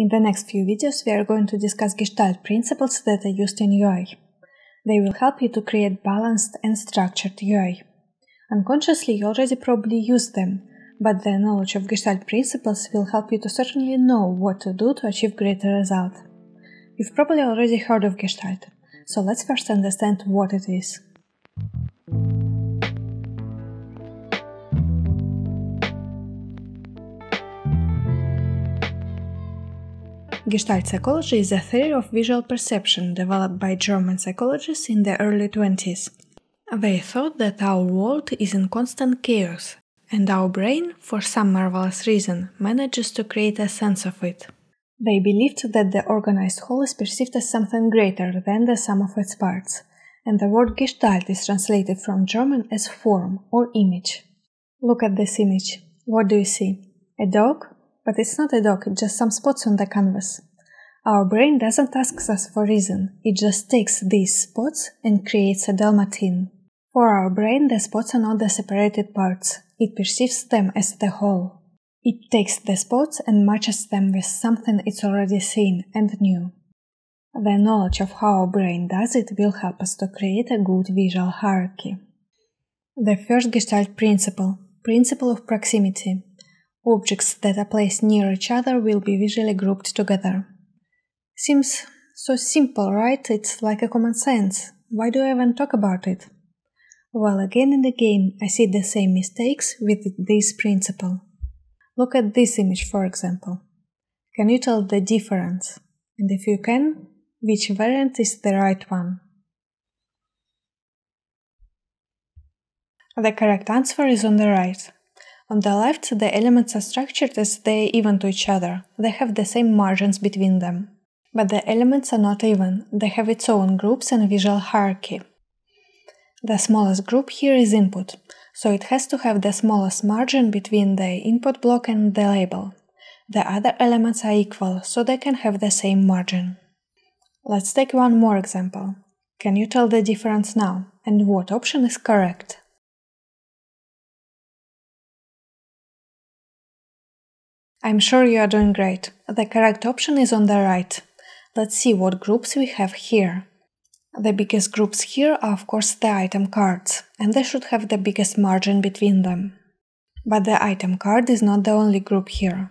In the next few videos, we are going to discuss Gestalt principles that are used in UI. They will help you to create balanced and structured UI. Unconsciously, you already probably use them, but the knowledge of Gestalt principles will help you to certainly know what to do to achieve greater result. You've probably already heard of Gestalt, so let's first understand what it is. Gestalt psychology is a theory of visual perception developed by German psychologists in the early 20s. They thought that our world is in constant chaos, and our brain, for some marvelous reason, manages to create a sense of it. They believed that the organized whole is perceived as something greater than the sum of its parts, and the word Gestalt is translated from German as form or image. Look at this image. What do you see? A dog? But it's not a dog, it's just some spots on the canvas. Our brain doesn't ask us for reason, it just takes these spots and creates a dalmatine. For our brain, the spots are not the separated parts, it perceives them as the whole. It takes the spots and matches them with something it's already seen and knew. The knowledge of how our brain does it will help us to create a good visual hierarchy. The first Gestalt principle, principle of proximity, Objects that are placed near each other will be visually grouped together. Seems so simple, right? It's like a common sense. Why do I even talk about it? Well, again and again, I see the same mistakes with this principle. Look at this image, for example. Can you tell the difference? And if you can, which variant is the right one? The correct answer is on the right. On the left, the elements are structured as they even to each other. They have the same margins between them. But the elements are not even. They have its own groups and visual hierarchy. The smallest group here is input, so it has to have the smallest margin between the input block and the label. The other elements are equal, so they can have the same margin. Let's take one more example. Can you tell the difference now, and what option is correct? I'm sure you are doing great. The correct option is on the right. Let's see what groups we have here. The biggest groups here are of course the item cards, and they should have the biggest margin between them. But the item card is not the only group here.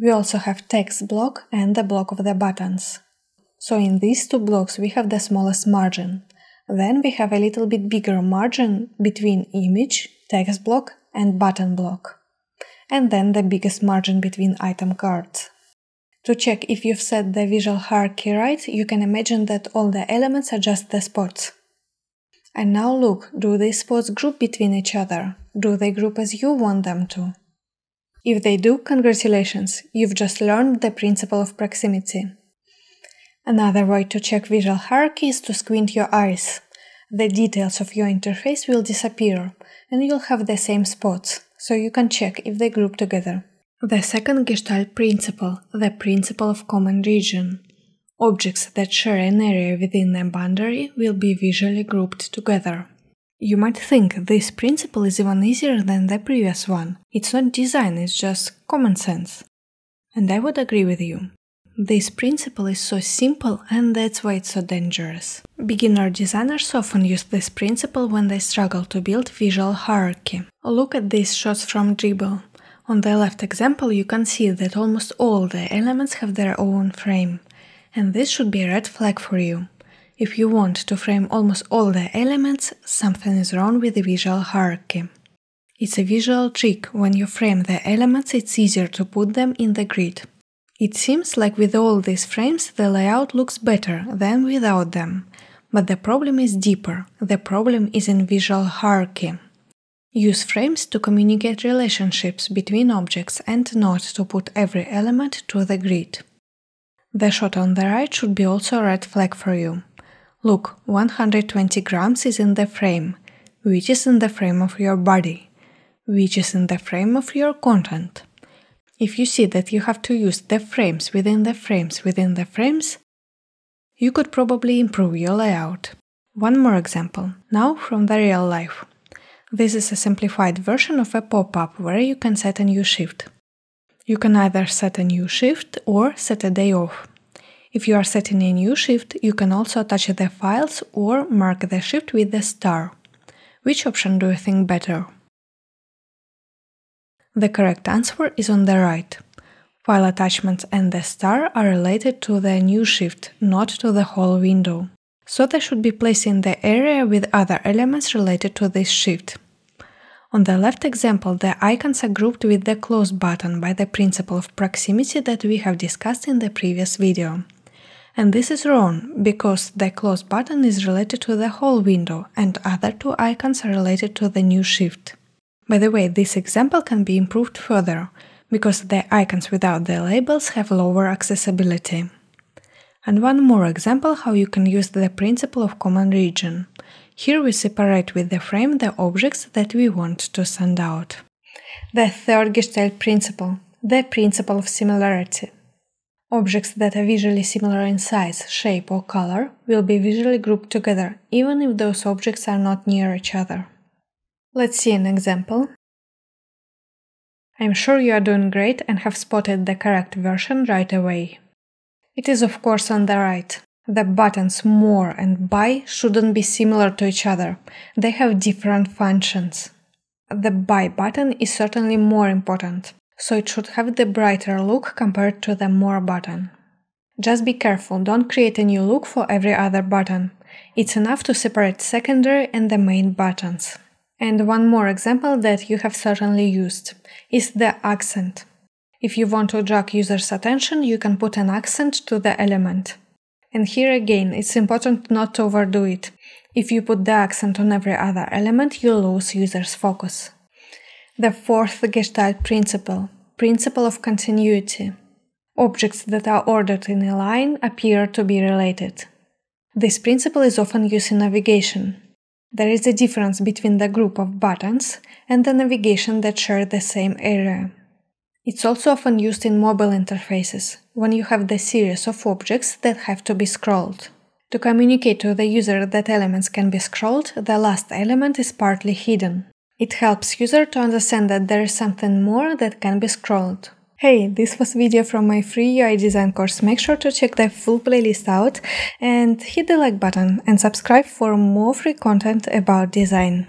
We also have text block and the block of the buttons. So in these two blocks we have the smallest margin. Then we have a little bit bigger margin between image, text block and button block and then the biggest margin between item cards. To check if you've set the visual hierarchy right, you can imagine that all the elements are just the spots. And now look, do these spots group between each other? Do they group as you want them to? If they do, congratulations, you've just learned the principle of proximity. Another way to check visual hierarchy is to squint your eyes. The details of your interface will disappear, and you'll have the same spots so you can check if they group together. The second Gestalt principle, the principle of common region. Objects that share an area within a boundary will be visually grouped together. You might think this principle is even easier than the previous one. It's not design, it's just common sense. And I would agree with you. This principle is so simple and that's why it's so dangerous. Beginner designers often use this principle when they struggle to build visual hierarchy. Look at these shots from Dribbble. On the left example you can see that almost all the elements have their own frame. And this should be a red flag for you. If you want to frame almost all the elements, something is wrong with the visual hierarchy. It's a visual trick, when you frame the elements it's easier to put them in the grid. It seems like with all these frames the layout looks better than without them. But the problem is deeper. The problem is in visual hierarchy. Use frames to communicate relationships between objects and not to put every element to the grid. The shot on the right should be also a red flag for you. Look, 120 grams is in the frame, which is in the frame of your body, which is in the frame of your content. If you see that you have to use the frames within the frames within the frames, you could probably improve your layout. One more example, now from the real life. This is a simplified version of a pop-up where you can set a new shift. You can either set a new shift or set a day off. If you are setting a new shift, you can also attach the files or mark the shift with the star. Which option do you think better? The correct answer is on the right. File attachments and the star are related to the new shift, not to the whole window. So they should be placed in the area with other elements related to this shift. On the left example, the icons are grouped with the close button by the principle of proximity that we have discussed in the previous video. And this is wrong, because the close button is related to the whole window and other two icons are related to the new shift. By the way, this example can be improved further, because the icons without the labels have lower accessibility. And one more example how you can use the principle of common region. Here we separate with the frame the objects that we want to send out. The third Gestalt principle, the principle of similarity. Objects that are visually similar in size, shape or color will be visually grouped together, even if those objects are not near each other. Let's see an example. I'm sure you are doing great and have spotted the correct version right away. It is of course on the right. The buttons more and buy shouldn't be similar to each other. They have different functions. The buy button is certainly more important so it should have the brighter look compared to the More button. Just be careful, don't create a new look for every other button. It's enough to separate secondary and the main buttons. And one more example that you have certainly used is the accent. If you want to drag users' attention, you can put an accent to the element. And here again, it's important not to overdo it. If you put the accent on every other element, you lose users' focus. The fourth Gestalt principle, principle of continuity. Objects that are ordered in a line appear to be related. This principle is often used in navigation. There is a difference between the group of buttons and the navigation that share the same area. It's also often used in mobile interfaces, when you have the series of objects that have to be scrolled. To communicate to the user that elements can be scrolled, the last element is partly hidden. It helps user to understand that there is something more that can be scrolled. Hey, this was video from my free UI design course. Make sure to check the full playlist out and hit the like button and subscribe for more free content about design.